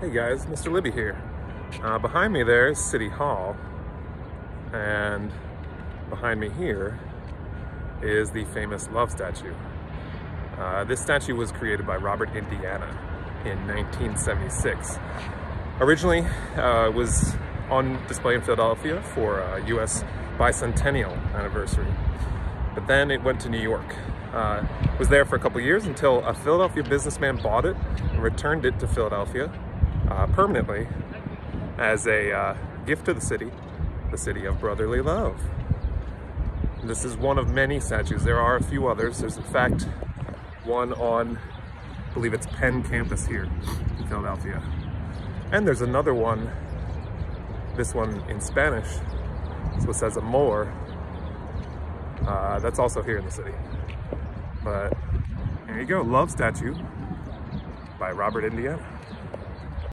Hey guys, Mr. Libby here. Uh, behind me there is City Hall, and behind me here is the famous Love statue. Uh, this statue was created by Robert Indiana in 1976. Originally, uh, was on display in Philadelphia for a U.S. bicentennial anniversary, but then it went to New York. Uh, was there for a couple years until a Philadelphia businessman bought it and returned it to Philadelphia uh, permanently as a uh, gift to the city, the city of brotherly love. This is one of many statues. There are a few others. There's in fact one on, I believe it's Penn campus here in Philadelphia. And there's another one, this one in Spanish. This one says amor. Uh, that's also here in the city. But there you go, Love Statue by Robert Indiana.